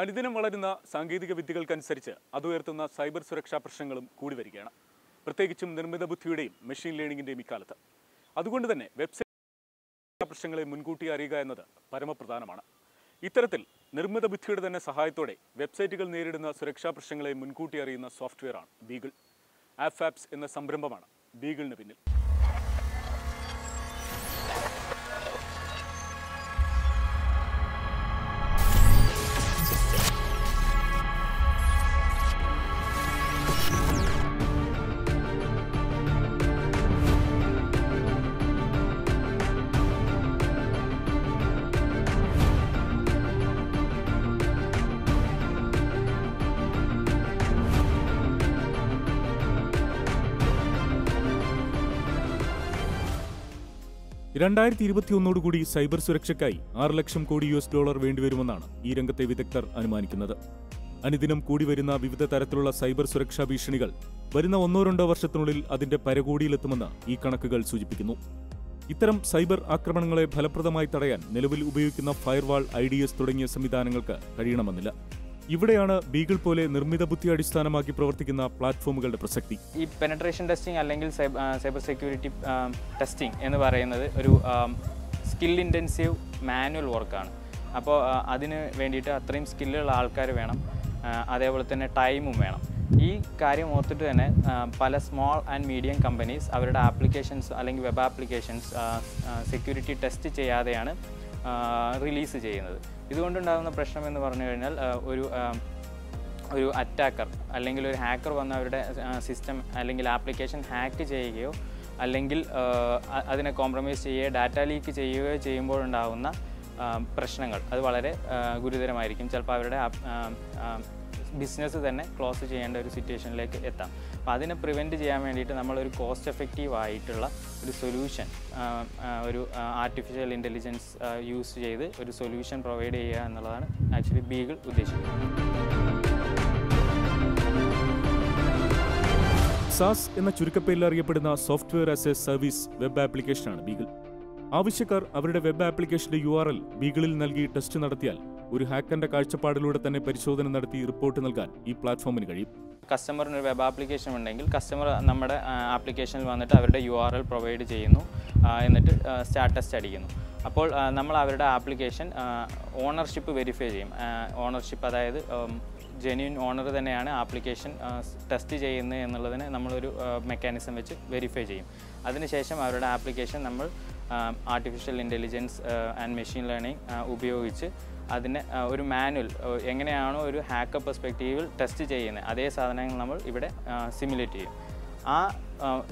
അനുദിനം വളരുന്ന സാങ്കേതിക വിദ്യകൾക്കനുസരിച്ച് അതുയർത്തുന്ന സൈബർ സുരക്ഷാ പ്രശ്നങ്ങളും കൂടി വരികയാണ്. പ്രത്യേകിച്ചും നിർമ്മിത ബുദ്ധിയുടെയും മെഷീൻ ലേണിംഗിന്റെയും ഇക്കാലത്ത്. അതുകൊണ്ട് തന്നെ വെബ്സൈറ്റ് പ്രശ്നങ്ങളെ മുൻകൂട്ടി അറിയുക എന്നത് പരമപ്രധാനമാണ്. ഇത്തരത്തിൽ നിർമ്മിത ബുദ്ധിയുടെ തന്നെ സഹായത്തോടെ വെബ്സൈറ്റുകൾ നേരിടുന്ന സുരക്ഷാ പ്രശ്നങ്ങളെ മുൻകൂട്ടി അറിയുന്ന സോഫ്റ്റ്വെയറാണ് ബീഗിൾ. ആപ്പ് ആപ്സ് എന്ന സംരംഭമാണ് ബീഗിളിന് പിന്നിൽ. രണ്ടായിരത്തി ഇരുപത്തിയൊന്നോടുകൂടി സൈബർ സുരക്ഷയ്ക്കായി ആറ് lakh crore U S dollar വേണ്ടിവരുമെന്നാണ് ഈ രംഗത്തെ വിദഗ്ധർ അനുമാനിക്കുന്നത്. അനുദിനം കൂടി വരുന്ന വിവിധ തരത്തിലുള്ള സൈബർ സുരക്ഷാ ഭീഷണികൾ വരുന്ന ഒന്നോ രണ്ടോ വർഷത്തിനുള്ളിൽ അതിന്റെ പരകോടിയിലെത്തുമെന്ന് ഈ കണക്കുകൾ സൂചിപ്പിക്കുന്നു. ഇത്തരം സൈബർ ആക്രമണങ്ങളെ ഫലപ്രദമായി തടയാൻ നിലവിൽ ഉപയോഗിക്കുന്ന ഫയർവാൾ ഐ തുടങ്ങിയ സംവിധാനങ്ങൾക്ക് കഴിയണമെന്നില്ല. ഇവിടെയാണ് ബീഗിൾ പോലെ നിർമ്മിത ബുദ്ധി അടിസ്ഥാനമാക്കി പ്രവർത്തിക്കുന്ന പ്ലാറ്റ്ഫോമുകളുടെ പ്രസക്തി. ഈ പെനട്രേഷൻ ടെസ്റ്റിംഗ് അല്ലെങ്കിൽ സൈബർ സെക്യൂരിറ്റി ടെസ്റ്റിംഗ് എന്ന് പറയുന്നത് ഒരു സ്കിൽ ഇന്റൻസീവ് മാനുവൽ വർക്കാണ് അപ്പോൾ അതിന് വേണ്ടിയിട്ട് അത്രയും സ്കില്ലുള്ള ആൾക്കാർ വേണം. അതേപോലെ തന്നെ ടൈമും വേണം. ഈ കാര്യം ഓർത്തിട്ട് തന്നെ പല സ്മോൾ ആൻഡ് മീഡിയം കമ്പനീസ് അവരുടെ ആപ്ലിക്കേഷൻസ് അല്ലെങ്കിൽ വെബ് ആപ്ലിക്കേഷൻസ് സെക്യൂരിറ്റി ടെസ്റ്റ് ചെയ്യാതെയാണ് റിലീസ് ചെയ്യുന്നത്. ഇതുകൊണ്ടുണ്ടാകുന്ന പ്രശ്നം എന്ന് പറഞ്ഞു കഴിഞ്ഞാൽ ഒരു ഒരു അറ്റാക്കർ അല്ലെങ്കിൽ ഒരു ഹാക്കർ വന്ന് അവരുടെ സിസ്റ്റം അല്ലെങ്കിൽ ആപ്ലിക്കേഷൻ ഹാക്ക് ചെയ്യുകയോ അല്ലെങ്കിൽ അതിനെ കോംപ്രമൈസ് ചെയ്യുകയോ ഡാറ്റ ലീക്ക് ചെയ്യുകയോ ചെയ്യുമ്പോഴുണ്ടാകുന്ന പ്രശ്നങ്ങൾ. അത് വളരെ ഗുരുതരമായിരിക്കും. ചിലപ്പോൾ അവരുടെ ബിസിനസ് തന്നെ ക്ലോസ് ചെയ്യേണ്ട ഒരു സിറ്റുവേഷനിലേക്ക് എത്താം. അപ്പോൾ അതിനെ പ്രിവെന്റ് ചെയ്യാൻ വേണ്ടിയിട്ട് നമ്മളൊരു കോസ്റ്റ് എഫക്റ്റീവ് ആയിട്ടുള്ള ഒരു സൊല്യൂഷൻ ഒരു ആർട്ടിഫിഷ്യൽ ഇന്റലിജൻസ് യൂസ് ചെയ്ത് ഒരു സൊല്യൂഷൻ പ്രൊവൈഡ് ചെയ്യുക എന്നുള്ളതാണ് ആക്ച്വലി ബീഗിൾ ഉദ്ദേശിക്കുന്നത്. സാസ് എന്ന ചുരുക്കപ്പേരിൽ അറിയപ്പെടുന്ന software as a service web ആപ്ലിക്കേഷനാണ് ബീഗിൾ ആവശ്യക്കാർ അവരുടെ വെബ് ആപ്ലിക്കേഷന്റെ യു ആർ എൽ ബീഗിളിൽ നൽകി ടെസ്റ്റ് നടത്തിയാൽ ഒരു ഹാക്കറിന്റെ കാഴ്ചപ്പാടിലൂടെ തന്നെ പരിശോധന നടത്തി റിപ്പോർട്ട് നൽകാൻ ഈ പ്ലാറ്റ്ഫോമിന് കഴിയും. കസ്റ്റമറിന് ഒരു വെബ് ആപ്ലിക്കേഷൻ ഉണ്ടെങ്കിൽ കസ്റ്റമർ നമ്മുടെ ആപ്ലിക്കേഷനിൽ വന്നിട്ട് അവരുടെ യു ആർ എൽ പ്രൊവൈഡ് ചെയ്യുന്നു എന്നിട്ട് സ്റ്റാറ്റസ് അടിക്കുന്നു. അപ്പോൾ നമ്മൾ അവരുടെ ആപ്ലിക്കേഷൻ ഓണർഷിപ്പ് വെരിഫൈ ചെയ്യും. ഓണർഷിപ്പ് അതായത് ജെന്യൂൻ ഓണർ തന്നെയാണ് ആപ്ലിക്കേഷൻ ടെസ്റ്റ് ചെയ്യുന്നത് എന്നുള്ളതിന് നമ്മളൊരു മെക്കാനിസം വെച്ച് വെരിഫൈ ചെയ്യും. അതിനുശേഷം അവരുടെ ആപ്ലിക്കേഷൻ നമ്മൾ artificial intelligence and machine learning ഉപയോഗിച്ച് അതിനെ ഒരു മാനുവൽ എങ്ങനെയാണോ ഒരു ഹാക്കർ പെർസ്പെക്റ്റീവിൽ ടെസ്റ്റ് ചെയ്യുന്നത്. അതേ സാധനങ്ങൾ നമ്മൾ ഇവിടെ സിമുലേറ്റ് ചെയ്യും. ആ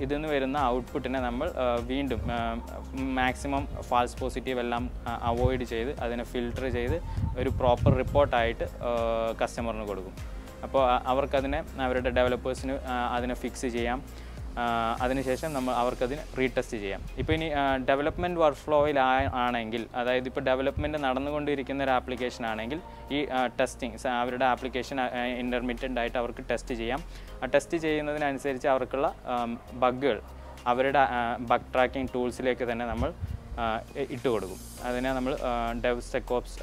ഇതിൽ നിന്ന് വരുന്ന ഔട്ട്പുട്ടിനെ നമ്മൾ വീണ്ടും മാക്സിമം ഫാൾസ് പോസിറ്റീവ് എല്ലാം അവോയ്ഡ് ചെയ്ത് അതിനെ ഫിൽട്ടർ ചെയ്ത് ഒരു പ്രോപ്പർ റിപ്പോർട്ടായിട്ട് കസ്റ്റമറിന് കൊടുക്കും. അപ്പോൾ അവർക്കതിനെ അവരുടെ ഡെവലപ്പേഴ്സിന് അതിനെ ഫിക്സ് ചെയ്യാം. അതിനുശേഷം നമ്മൾ അവർക്കതിന് റീടെസ്റ്റ് ചെയ്യാം. ഇപ്പോൾ ഇനി ഡെവലപ്മെന്റ് വർക്ക് ഫ്ലോയിൽ ആണെങ്കിൽ അതായത് ഇപ്പോൾ ഡെവലപ്മെന്റ് നടന്നുകൊണ്ടിരിക്കുന്ന ഒരു ആപ്ലിക്കേഷൻ ആണെങ്കിൽ ഈ ടെസ്റ്റിംഗ് അവരുടെ ആപ്ലിക്കേഷൻ ഇന്റർമീഡിയന്റ് ആയിട്ട് അവർക്ക് ടെസ്റ്റ് ചെയ്യാം. ആ ടെസ്റ്റ് ചെയ്യുന്നതിനനുസരിച്ച് അവർക്കുള്ള ബഗ്ഗുകൾ അവരുടെ ബഗ് ട്രാക്കിംഗ് ടൂൾസിലേക്ക് തന്നെ നമ്മൾ ഇട്ട് കൊടുക്കും. അതിനെ നമ്മൾ ഡെവ് സെക്കോപ്സ്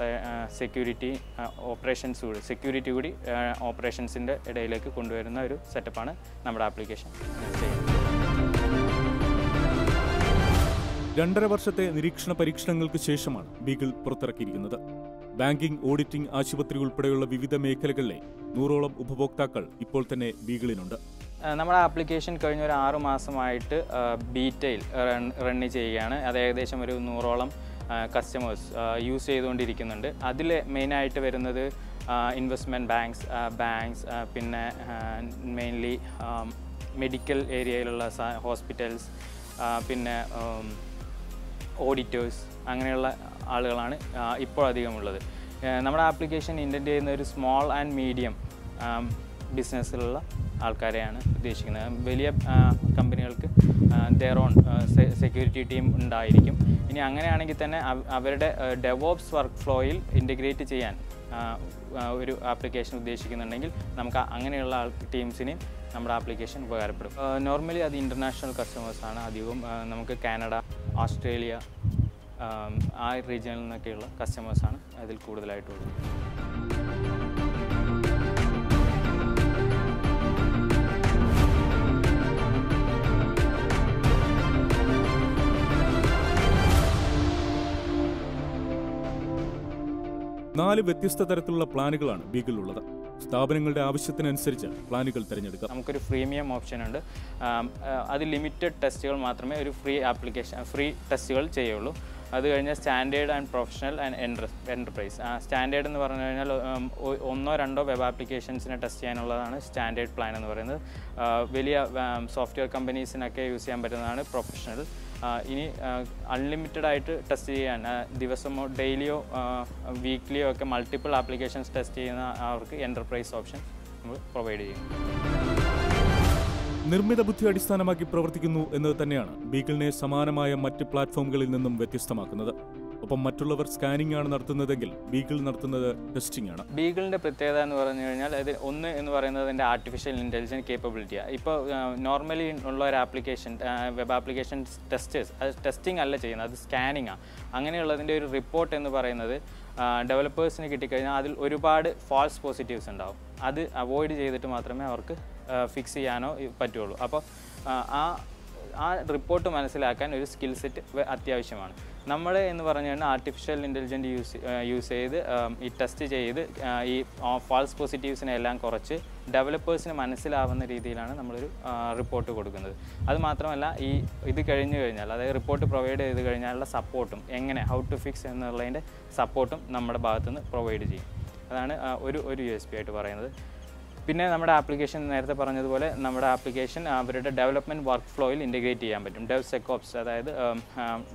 സെക്യൂരിറ്റി ഓപ്പറേഷൻസ് കൂടി സെക്യൂരിറ്റി കൂടി ഓപ്പറേഷൻസിന്റെ ഇടയിലേക്ക് കൊണ്ടുവരുന്ന ഒരു സെറ്റപ്പാണ് നമ്മുടെ ആപ്ലിക്കേഷൻ രണ്ടര വർഷത്തെ നിരീക്ഷണ പരീക്ഷണങ്ങൾക്ക് ശേഷമാണ് ബീഗിൾ പുറത്തിറക്കിയിരിക്കുന്നത്. ബാങ്കിംഗ് ഓഡിറ്റിംഗ് ആശുപത്രി ഉൾപ്പെടെയുള്ള വിവിധ മേഖലകളിലെ നൂറോളം ഉപഭോക്താക്കൾ ഇപ്പോൾ തന്നെ ബീഗിളിനുണ്ട്. നമ്മുടെ ആപ്ലിക്കേഷൻ കഴിഞ്ഞ ഒരു ആറു മാസമായിട്ട് ബീറ്റയിൽ റൺ ചെയ്യുകയാണ്. അത് ഏകദേശം ഒരു നൂറോളം കസ്റ്റമേഴ്സ് യൂസ് ചെയ്തുകൊണ്ടിരിക്കുന്നുണ്ട്. അതിൽ മെയിനായിട്ട് വരുന്നത് ഇൻവെസ്റ്റ്മെന്റ് ബാങ്ക്സ് ബാങ്ക്സ് പിന്നെ മെയിൻലി മെഡിക്കൽ ഏരിയയിലുള്ള ഹോസ്പിറ്റൽസ് പിന്നെ ഓഡിറ്റേഴ്സ് അങ്ങനെയുള്ള ആളുകളാണ് ഇപ്പോൾ അധികമുള്ളത്. നമ്മുടെ ആപ്ലിക്കേഷൻ ഇന്റന്റ് ചെയ്യുന്ന ഒരു സ്മോൾ ആൻഡ് മീഡിയം ബിസിനസ്സിലുള്ള ആൾക്കാരെയാണ് ഉദ്ദേശിക്കുന്നത്. വലിയ കമ്പനികൾക്ക് ദെയർ സെക്യൂരിറ്റി ടീം ഉണ്ടായിരിക്കും. ഇനി അങ്ങനെയാണെങ്കിൽ തന്നെ അവരുടെ ഡെവോപ്സ് വർക്ക് ഫ്ലോയിൽ ഇന്റഗ്രേറ്റ് ചെയ്യാൻ ഒരു ആപ്ലിക്കേഷൻ ഉദ്ദേശിക്കുന്നുണ്ടെങ്കിൽ നമുക്ക് അങ്ങനെയുള്ള ആൾ ടീംസിന് നമ്മുടെ ആപ്ലിക്കേഷൻ ഉപകാരപ്പെടും. നോർമലി അത് ഇന്റർനാഷണൽ കസ്റ്റമേഴ്സാണ് അധികവും. നമുക്ക് കാനഡ ഓസ്ട്രേലിയ ആ റീജിയനിൽ നിന്നൊക്കെയുള്ള കസ്റ്റമേഴ്സാണ് അതിൽ കൂടുതലായിട്ടുള്ളത്. നാല് വ്യത്യസ്ത തരത്തിലുള്ള പ്ലാനുകളാണ് ബീഗിലുള്ളത് സ്ഥാപനങ്ങളുടെ ആവശ്യത്തിനനുസരിച്ച് പ്ലാനുകൾ തിരഞ്ഞെടുക്കാം. നമുക്കൊരു ഫ്രീമിയം ഓപ്ഷൻ ഉണ്ട്. അത് ലിമിറ്റഡ് ടെസ്റ്റുകൾ മാത്രമേ ഒരു ഫ്രീ ആപ്ലിക്കേഷൻ ഫ്രീ ടെസ്റ്റുകൾ ചെയ്യുള്ളൂ. അത് കഴിഞ്ഞാൽ standard and professional and enter enterprise standard എന്ന് പറഞ്ഞു കഴിഞ്ഞാൽ ഒന്നോ രണ്ടോ വെബ് ആപ്ലിക്കേഷൻസിനെ ടെസ്റ്റ് ചെയ്യാനുള്ളതാണ് സ്റ്റാൻഡേർഡ് പ്ലാൻ എന്ന് പറയുന്നത്. വലിയ സോഫ്റ്റ്വെയർ കമ്പനീസിനൊക്കെ യൂസ് ചെയ്യാൻ പറ്റുന്നതാണ് പ്രൊഫഷണൽ. ഇനി അൺലിമിറ്റഡ് ആയിട്ട് ടെസ്റ്റ് ചെയ്യാൻ ദിവസമോ ഡെയിലിയോ വീക്ക്ലിയോ ഒക്കെ മൾട്ടിപ്പിൾ ആപ്ലിക്കേഷൻസ് ടെസ്റ്റ് ചെയ്യുന്ന അവർക്ക് എന്റർപ്രൈസ് ഓപ്ഷൻ നമ്മൾ പ്രൊവൈഡ് ചെയ്യും. നിർമ്മിത ബുദ്ധി അടിസ്ഥാനമാക്കി പ്രവർത്തിക്കുന്നു എന്നത് തന്നെയാണ് ബീഗിളിനെ സമാനമായ മറ്റ് പ്ലാറ്റ്ഫോമുകളിൽ നിന്നും വ്യത്യസ്തമാക്കുന്നത്. ഒപ്പം മറ്റുള്ളവർ സ്കാനിംഗ് ആണ് നടത്തുന്നതെങ്കിൽ ബീഗിൾ നടത്തുന്നത് ടെസ്റ്റിംഗ് ആണ്. ബീഗിളിന്റെ പ്രത്യേകത എന്ന് പറഞ്ഞു കഴിഞ്ഞാൽ അത് ഒന്ന് എന്ന് പറയുന്നത് അതിന്റെ ആർട്ടിഫിഷ്യൽ ഇന്റലിജൻസ് കേപ്പബിലിറ്റിയാണ് ഇപ്പോൾ നോർമലി ഉള്ള ഒരു ആപ്ലിക്കേഷൻ വെബ് ആപ്ലിക്കേഷൻ ടെസ്റ്റേഴ്സ് അത് ടെസ്റ്റിംഗ് അല്ല ചെയ്യുന്നത് അത് സ്കാനിങ് ആണ് അങ്ങനെയുള്ളതിന്റെ ഒരു റിപ്പോർട്ട് എന്ന് പറയുന്നത് ഡെവലപ്പേഴ്സിന് കിട്ടിക്കഴിഞ്ഞാൽ അതിൽ ഒരുപാട് ഫാൾസ് പോസിറ്റീവ്സ് ഉണ്ടാവും. അത് അവോയ്ഡ് ചെയ്തിട്ട് മാത്രമേ അവർക്ക് ഫിക്സ് ചെയ്യാനോ പറ്റുള്ളൂ. അപ്പോൾ ആ ആ റിപ്പോർട്ട് മനസ്സിലാക്കാൻ ഒരു സ്കിൽ സെറ്റ് അത്യാവശ്യമാണ്. നമ്മൾ എന്ന് പറഞ്ഞു കഴിഞ്ഞാൽ ആർട്ടിഫിഷ്യൽ ഇന്റലിജന്റ് യൂസ് യൂസ് ചെയ്ത് ഈ ടെസ്റ്റ് ചെയ്ത് ഈ ഫാൾസ് പോസിറ്റീവ്സിനെ എല്ലാം കുറച്ച് ഡെവലപ്പേഴ്സിന് മനസ്സിലാവുന്ന രീതിയിലാണ് നമ്മളൊരു റിപ്പോർട്ട് കൊടുക്കുന്നത്. അത് മാത്രമല്ല ഈ ഇത് കഴിഞ്ഞു കഴിഞ്ഞാൽ അതായത് റിപ്പോർട്ട് പ്രൊവൈഡ് ചെയ്ത് കഴിഞ്ഞാലുള്ള സപ്പോർട്ടും എങ്ങനെ ഹൗ ടു ഫിക്സ് എന്നുള്ളതിന്റെ സപ്പോർട്ടും നമ്മുടെ ഭാഗത്തുനിന്ന് പ്രൊവൈഡ് ചെയ്യും. അതാണ് ഒരു ഒരു യു എസ് പി ആയിട്ട് പറയുന്നത്. പിന്നെ നമ്മുടെ ആപ്ലിക്കേഷൻ നേരത്തെ പറഞ്ഞതുപോലെ നമ്മുടെ ആപ്ലിക്കേഷൻ അവരുടെ ഡെവലപ്മെന്റ് വർക്ക് ഫ്ലോയിൽ ഇന്റഗ്രേറ്റ് ചെയ്യാൻ പറ്റും. ഡെവ് സെക്കോപ്സ് അതായത്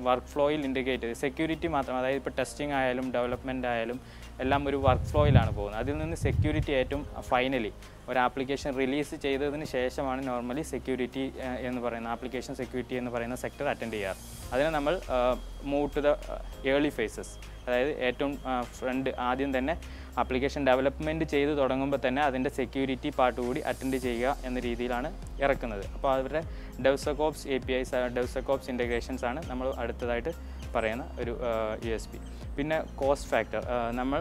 വർക്ക് ഫ്ലോയിൽ ഇന്റഗ്രേറ്റ് സെക്യൂരിറ്റി മാത്രം അതായത് ഇപ്പോൾ ടെസ്റ്റിംഗ് ആയാലും ഡെവലപ്മെന്റ് ആയാലും എല്ലാം ഒരു വർക്ക് ഫ്ലോയിലാണ് പോകുന്നത്. അതിൽ നിന്ന് സെക്യൂരിറ്റി ഏറ്റവും ഫൈനലി ഒരു ആപ്ലിക്കേഷൻ റിലീസ് ചെയ്തതിന് ശേഷമാണ് നോർമലി സെക്യൂരിറ്റി എന്ന് പറയുന്ന ആപ്ലിക്കേഷൻ സെക്യൂരിറ്റി എന്ന് പറയുന്ന സെക്ടർ അറ്റൻഡ് ചെയ്യാറ്. അതിനെ നമ്മൾ move to the early phases അതായത് ഏറ്റവും ഫ്രണ്ട് ആദ്യം തന്നെ ആപ്ലിക്കേഷൻ ഡെവലപ്മെന്റ് ചെയ്ത് തുടങ്ങുമ്പോൾ തന്നെ അതിന്റെ സെക്യൂരിറ്റി പാർട്ട് കൂടി അറ്റൻഡ് ചെയ്യുക എന്ന രീതിയിലാണ് ഇറക്കുന്നത്. അപ്പോൾ അവരുടെ DevSecOps A P Is DevSecOps integrations ആണ് നമ്മൾ അടുത്തതായിട്ട് പറയുന്ന ഒരു യു എസ് പി പിന്നെ കോസ്റ്റ് ഫാക്ടർ നമ്മൾ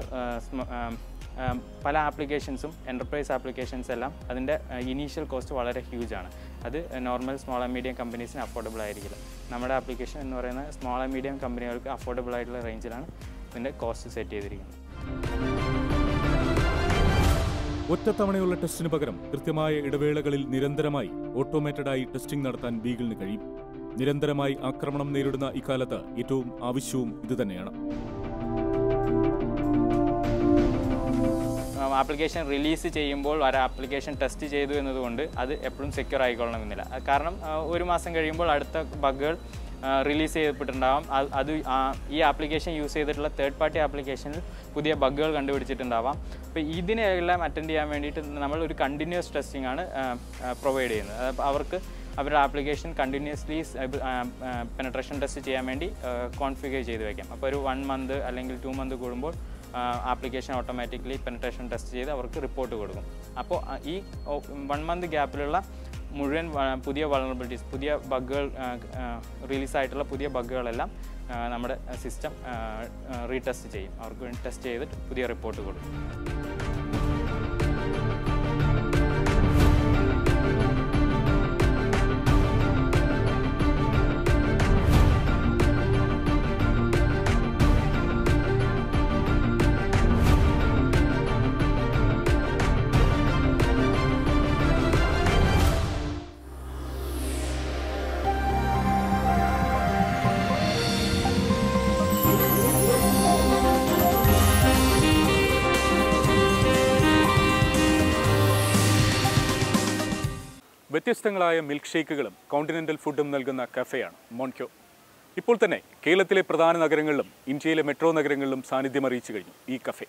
പല ആപ്ലിക്കേഷൻസും എന്റർപ്രൈസ് ആപ്ലിക്കേഷൻസ് എല്ലാം അതിന്റെ ഇനീഷ്യൽ കോസ്റ്റ് വളരെ ഹ്യൂജ് ആണ്. അത് നോർമൽ സ്മോൾ ആൻഡ് മീഡിയം കമ്പനീസിന് അഫോർഡബിൾ ആയിരിക്കില്ല. നമ്മുടെ ആപ്ലിക്കേഷൻ എന്ന് പറയുന്നത് സ്മോൾ ആൻഡ് മീഡിയം കമ്പനികൾക്ക് അഫോർഡബിൾ ആയിട്ടുള്ള റേഞ്ചിലാണ് ഇതിന്റെ കോസ്റ്റ് സെറ്റ് ചെയ്തിരിക്കുന്നത്. ഒറ്റത്തവണയുള്ള ടെസ്റ്റിന് പകരം കൃത്യമായ ഇടവേളകളിൽ നിരന്തരമായി ഓട്ടോമേറ്റഡായി ടെസ്റ്റിംഗ് നടത്താൻ ബീഗിളിന് കഴിയും. നിരന്തരമായി ആക്രമണം നേരിടുന്ന ഇക്കാലത്ത് ഏറ്റവും ആവശ്യവും ഇതുതന്നെയാണ് ആപ്ലിക്കേഷൻ റിലീസ് ചെയ്യുമ്പോൾ ഒരു ആപ്ലിക്കേഷൻ ടെസ്റ്റ് ചെയ്തു എന്നതുകൊണ്ട് അത് എപ്പോഴും സെക്യൂർ ആയിക്കൊള്ളണമെന്നില്ല. കാരണം ഒരു മാസം കഴിയുമ്പോൾ അടുത്ത ബഗ്ഗുകൾ റിലീസ് ചെയ്യപ്പെട്ടിട്ടുണ്ടാവാം. അത് ഈ ആപ്ലിക്കേഷൻ യൂസ് ചെയ്തിട്ടുള്ള തേർഡ് പാർട്ടി ആപ്ലിക്കേഷനിൽ പുതിയ ബഗ്ഗുകൾ കണ്ടുപിടിച്ചിട്ടുണ്ടാവാം. അപ്പോൾ ഇതിനെല്ലാം അറ്റൻഡ് ചെയ്യാൻ വേണ്ടിയിട്ട് നമ്മൾ ഒരു കണ്ടിന്യൂസ് ടെസ്റ്റിംഗ് ആണ് പ്രൊവൈഡ് ചെയ്യുന്നത്. അവർക്ക് അവരുടെ ആപ്ലിക്കേഷൻ കണ്ടിന്യൂസ്ലി പെനട്രേഷൻ ടെസ്റ്റ് ചെയ്യാൻ വേണ്ടി കോൺഫിഗർ ചെയ്ത് വയ്ക്കാം അപ്പോൾ ഒരു വൺ മന്ത് അല്ലെങ്കിൽ ടു മന്ത് കൂടുമ്പോൾ ആപ്ലിക്കേഷൻ ഓട്ടോമാറ്റിക്കലി പെനട്രേഷൻ ടെസ്റ്റ് ചെയ്ത് അവർക്ക് റിപ്പോർട്ട് കൊടുക്കും. അപ്പോൾ ഈ വൺ മന്ത് ഗ്യാപ്പിലുള്ള മുഴുവൻ പുതിയ വളണബിലിറ്റീസ് പുതിയ ബഗ്ഗുകൾ റിലീസായിട്ടുള്ള പുതിയ ബഗ്ഗുകളെല്ലാം നമ്മുടെ സിസ്റ്റം റീടെസ്റ്റ് ചെയ്യും. അവർക്ക് ടെസ്റ്റ് ചെയ്തിട്ട് പുതിയ റിപ്പോർട്ട് കൊടുക്കും. വ്യത്യസ്തങ്ങളായ മിൽക്ക് ഷേക്കുകളും കോണ്ടിനെന്റൽ ഫുഡും നൽകുന്ന കഫേയാണ് മോൺക്യോ. ഇപ്പോൾ തന്നെ കേരളത്തിലെ പ്രധാന നഗരങ്ങളിലും ഇന്ത്യയിലെ മെട്രോ നഗരങ്ങളിലും സാന്നിധ്യം അറിയിച്ചു കഴിഞ്ഞു ഈ കഫേ.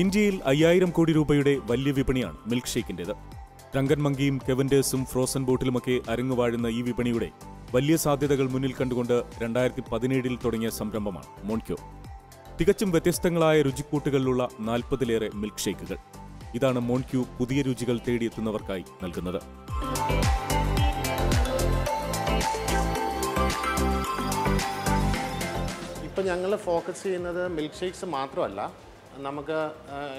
ഇന്ത്യയിൽ അയ്യായിരം കോടി രൂപയുടെ വലിയ വിപണിയാണ് മിൽക്ക് ഷേക്കിന്റെത് രംഗൻ മങ്കിയും കെവൻഡേഴ്സും ഫ്രോസൺ ബോട്ടിലുമൊക്കെ അരങ്ങുവാഴുന്ന ഈ വിപണിയുടെ വലിയ സാധ്യതകൾ മുന്നിൽ കണ്ടുകൊണ്ട് രണ്ടായിരത്തി പതിനേഴിൽ തുടങ്ങിയ സംരംഭമാണ് മോൺക്യോ. തികച്ചും വ്യത്യസ്തങ്ങളായ രുചിക്കൂട്ടുകളിലുള്ള നാൽപ്പതിലേറെ മിൽക്ക് ഷേക്കുകൾ ഇതാണ് മോൺക്യൂ പുതിയ രുചികൾ തേടിയെത്തുന്നവർക്കായി നൽകുന്നത്. ഇപ്പം ഞങ്ങൾ ഫോക്കസ് ചെയ്യുന്നത് മിൽക്ക് ഷേക്സ് മാത്രമല്ല നമുക്ക്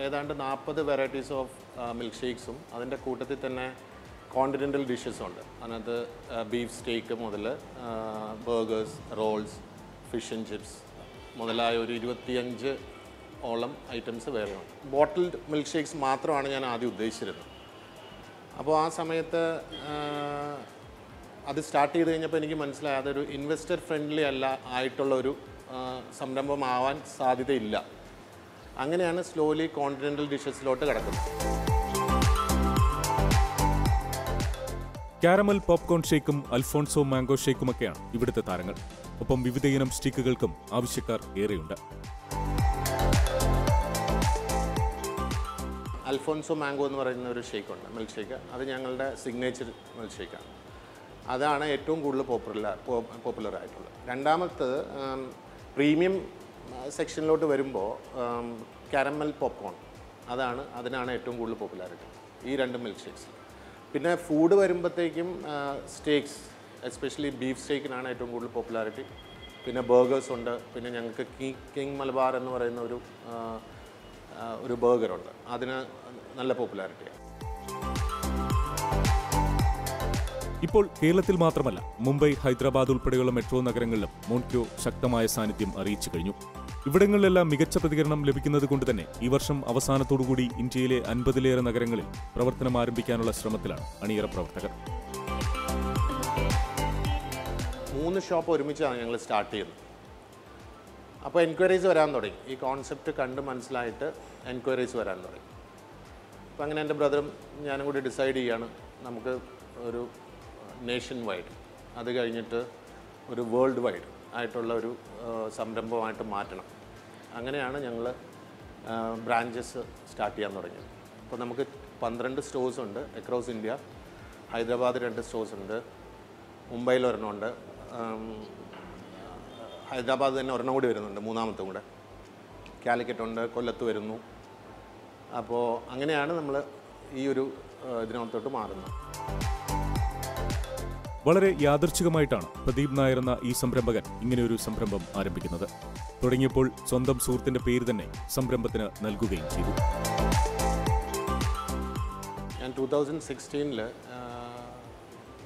ഏതാണ്ട് നാൽപ്പത് വെറൈറ്റീസ് ഓഫ് മിൽക്ക് ഷേക്സും അതിന്റെ കൂട്ടത്തിൽ തന്നെ കോണ്ടിനെന്റൽ ഡിഷസും ഉണ്ട്. അതിനകത്ത് ബീഫ് സ്റ്റേക്ക് മുതൽ burgers rolls fish and chips മുതലായ ഒരു ഇരുപത്തിയഞ്ച് ഓളം ഐറ്റംസ് വേറെയുണ്ട് ബോട്ടിൽഡ് മിൽക്ക് ഷേക്സ് മാത്രമാണ് ഞാൻ ആദ്യം ഉദ്ദേശിച്ചിരുന്നത്. അപ്പോൾ ആ സമയത്ത് അത് സ്റ്റാർട്ട് ചെയ്ത് കഴിഞ്ഞപ്പോൾ എനിക്ക് മനസ്സിലായി അതൊരു ഇൻവെസ്റ്റർ ഫ്രണ്ട്ലി അല്ല ആയിട്ടുള്ള ഒരു സംരംഭമാവാൻ സാധ്യതയില്ല. അങ്ങനെയാണ് സ്ലോലി കോണ്ടിനെന്റൽ ഡിഷസിലോട്ട് കിടക്കുന്നത്. കാരമൽ പോപ്കോൺ ഷേക്കും അൽഫോൺസോ മാംഗോ ഷേക്കുമൊക്കെയാണ് ഇവിടുത്തെ താരങ്ങൾ. ഒപ്പം വിവിധയിനം സ്റ്റിക്കുകൾക്കും ആവശ്യക്കാർ ഏറെയുണ്ട്. അൽഫോൺസോ മാംഗോ എന്ന് പറയുന്ന ഒരു ഷേക്കുണ്ട് മിൽക്ക് ഷേക്ക് അത് ഞങ്ങളുടെ സിഗ്നേച്ചർ മിൽക്ക് ഷേക്കാണ് അതാണ് ഏറ്റവും കൂടുതൽ പോപ്പുലർ പോപ്പുലർ ആയിട്ടുള്ളത്. രണ്ടാമത്തത് പ്രീമിയം സെക്ഷനിലോട്ട് വരുമ്പോൾ കാരമൽ പോപ്കോൺ അതാണ് അതിനാണ് ഏറ്റവും കൂടുതൽ പോപ്പുലാരിറ്റി ഈ രണ്ട് മിൽക്ക് ഷേക്സ് പിന്നെ ഫുഡ് വരുമ്പോഴത്തേക്കും സ്റ്റേക്സ് എസ്പെഷ്യലി ബീഫ് സ്റ്റേക്കിനാണ് ഏറ്റവും കൂടുതൽ പോപ്പുലാരിറ്റി പിന്നെ ബർഗേഴ്സ് ഉണ്ട്. പിന്നെ ഞങ്ങൾക്ക് കിങ് കിങ് മലബാർ എന്ന് പറയുന്ന ഒരു ഒരു ബർഗറുണ്ട് അതിന് നല്ല പോപ്പുലാരിറ്റിയാണ് ഇപ്പോൾ കേരളത്തിൽ മാത്രമല്ല മുംബൈ ഹൈദരാബാദ് ഉൾപ്പെടെയുള്ള മെട്രോ നഗരങ്ങളിലും മോൺക്യോ ശക്തമായ സാന്നിധ്യം അറിയിച്ചു കഴിഞ്ഞു. ഇവിടങ്ങളിലെല്ലാം മികച്ച പ്രതികരണം ലഭിക്കുന്നത് കൊണ്ട് തന്നെ ഈ വർഷം അവസാനത്തോടുകൂടി ഇന്ത്യയിലെ അൻപതിലേറെ നഗരങ്ങളിൽ പ്രവർത്തനം ആരംഭിക്കാനുള്ള ശ്രമത്തിലാണ് അണിയറ പ്രവർത്തകർ. മൂന്ന് ഷോപ്പ് ഒരുമിച്ചാണ് ഞങ്ങൾ സ്റ്റാർട്ട് ചെയ്തത് അപ്പോൾ എൻക്വയറീസ് വരാൻ തുടങ്ങി. ഈ കോൺസെപ്റ്റ് കണ്ട് മനസ്സിലായിട്ട് എൻക്വയറീസ് വരാൻ തുടങ്ങി. അപ്പോൾ അങ്ങനെ എന്റെ ബ്രദറും ഞാനും കൂടി ഡിസൈഡ് ചെയ്യാണ് നമുക്ക് ഒരു നേഷൻ വൈഡ് അത് കഴിഞ്ഞിട്ട് ഒരു വേൾഡ് വൈഡ് ആയിട്ടുള്ള ഒരു സംരംഭമായിട്ട് മാറ്റണം. അങ്ങനെയാണ് ഞങ്ങൾ ബ്രാഞ്ചസ് സ്റ്റാർട്ട് ചെയ്യാൻ തുടങ്ങിയത്. അപ്പോൾ നമുക്ക് പന്ത്രണ്ട് സ്റ്റോഴ്സ് ഉണ്ട് അക്രോസ് ഇന്ത്യ ഹൈദരാബാദ് രണ്ട് സ്റ്റോഴ്സ് ഉണ്ട്. മുംബൈയിൽ ഒരെണ്ണമുണ്ട് ഉണ്ട്. ഹൈദരാബാദ് തന്നെ ഒരെണ്ണം കൂടി വരുന്നുണ്ട് മൂന്നാമത്തെ കൂടെ. കാലിക്കറ്റ് ഉണ്ട് കൊല്ലത്ത് വരുന്നു. അപ്പോൾ അങ്ങനെയാണ് നമ്മൾ ഈ ഒരു ഇതിനകത്തോട്ട് മാറുന്നത്. വളരെ യാദർച്ഛികമായിട്ടാണ് പ്രദീപ് നായർ എന്ന ഈ സംരംഭകൻ ഇങ്ങനെയൊരു സംരംഭം ആരംഭിക്കുന്നത്. തുടങ്ങിയപ്പോൾ സ്വന്തം സുഹൃത്തിന്റെ പേര് തന്നെ സംരംഭത്തിന് നൽകുകയും ചെയ്തു. ഞാൻ ടൂ തൗസൻഡ് സിക്സ്റ്റീനിൽ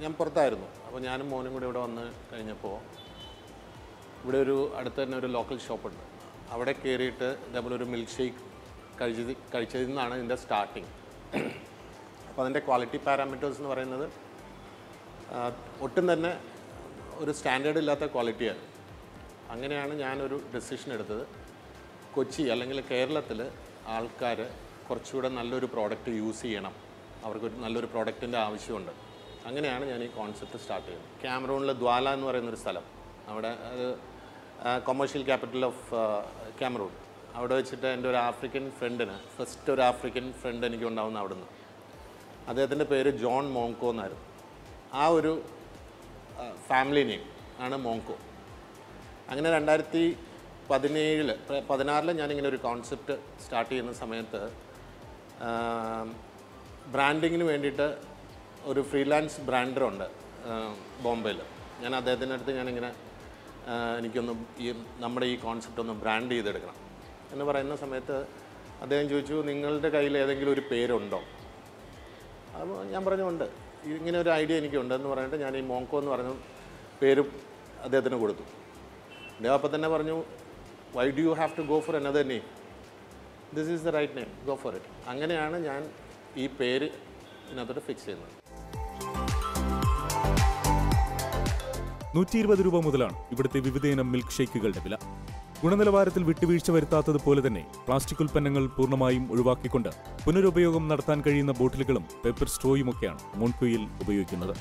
ഞാൻ പുറത്തായിരുന്നു. അപ്പോൾ ഞാനും മോനും കൂടി ഇവിടെ വന്ന് കഴിഞ്ഞപ്പോൾ ഇവിടെ ഒരു അടുത്ത് തന്നെ ഒരു ലോക്കൽ ഷോപ്പുണ്ട് അവിടെ കയറിയിട്ട് ഇതേപോലെ ഒരു മിൽക്ക് ഷേക്ക് കഴിച്ചത് കഴിച്ചതിൽ നിന്നാണ് ഇതിന്റെ സ്റ്റാർട്ടിങ് അപ്പോൾ അതിന്റെ ക്വാളിറ്റി പാരാമീറ്റേഴ്സ് എന്ന് പറയുന്നത് ഒട്ടും തന്നെ ഒരു സ്റ്റാൻഡേർഡ് ഇല്ലാത്ത ക്വാളിറ്റിയാണ് അങ്ങനെയാണ് ഞാനൊരു ഡെസിഷൻ എടുത്തത്. കൊച്ചി അല്ലെങ്കിൽ കേരളത്തിൽ ആൾക്കാർ കുറച്ചുകൂടെ നല്ലൊരു പ്രോഡക്റ്റ് യൂസ് ചെയ്യണം. അവർക്കൊരു നല്ലൊരു പ്രോഡക്റ്റിന്റെ ആവശ്യമുണ്ട്. അങ്ങനെയാണ് ഞാൻ ഈ കോൺസെപ്റ്റ് സ്റ്റാർട്ട് ചെയ്യുന്നത്. ക്യാമറൂണിൽ ദ്വാല എന്ന് പറയുന്നൊരു സ്ഥലം. അവിടെ അത് കൊമേഴ്ഷ്യൽ ക്യാപിറ്റൽ ഓഫ് ക്യാമറൂൺ അവിടെ വെച്ചിട്ട് എന്റെ ഒരു ആഫ്രിക്കൻ ഫ്രണ്ടിന് ഫസ്റ്റ് ഒരു ആഫ്രിക്കൻ ഫ്രണ്ട് എനിക്ക് ഉണ്ടാവുന്ന അവിടുന്ന്. അദ്ദേഹത്തിന്റെ പേര് ജോൺ മോങ്കോ എന്നായിരുന്നു. ആ ഒരു ഫാമിലി നെയിം ആണ് മോങ്കോ. അങ്ങനെ രണ്ടായിരത്തി പതിനേഴിൽ പതിനാറിൽ ഞാനിങ്ങനെ ഒരു കോൺസെപ്റ്റ് സ്റ്റാർട്ട് ചെയ്യുന്ന സമയത്ത് ബ്രാൻഡിങ്ങിന് വേണ്ടിയിട്ട് ഒരു ഫ്രീലാൻസ് ബ്രാൻഡറുണ്ട് ബോംബെയിൽ ഞാൻ അദ്ദേഹത്തിന്റെ അടുത്ത് ഞാനിങ്ങനെ എനിക്കൊന്ന് ഈ നമ്മുടെ ഈ കോൺസെപ്റ്റ് ഒന്ന് ബ്രാൻഡ് ചെയ്തെടുക്കണം. എന്ന് പറയുന്ന സമയത്ത് അദ്ദേഹം ചോദിച്ചു നിങ്ങളുടെ കയ്യിൽ ഏതെങ്കിലും ഒരു പേരുണ്ടോ? അപ്പോൾ ഞാൻ പറഞ്ഞു ഉണ്ട്. ഇങ്ങനെ ഒരു ഐഡിയ എനിക്കുണ്ടെന്ന് പറഞ്ഞിട്ട് ഞാൻ ഈ മോങ്കോ എന്ന് പറഞ്ഞ പേര് അദ്ദേഹത്തിന് കൊടുത്തു. അദ്ദേഹം അപ്പം തന്നെ പറഞ്ഞു why do you have to go for another name this is the right name go for it അങ്ങനെയാണ് ഞാൻ ഈ പേര് ഇതിനകത്തോട്ട് ഫിക്സ് ചെയ്യുന്നത്. നൂറ്റി ഇരുപത് രൂപ മുതലാണ് ഇവിടുത്തെ വിവിധയിനം മിൽക്ക് ഷേക്കുകളുടെ വില. ഗുണനിലവാരത്തിൽ വിട്ടുവീഴ്ച വരുത്താത്തതുപോലെ തന്നെ പ്ലാസ്റ്റിക് ഉൽപ്പന്നങ്ങൾ പൂർണമായും ഒഴിവാക്കിക്കൊണ്ട് പുനരുപയോഗം നടത്താൻ കഴിയുന്ന ബോട്ടിലുകളും പേപ്പർ സ്ട്രോയുമൊക്കെയാണ് മോൺക്വയിൽ ഉപയോഗിക്കുന്നത്.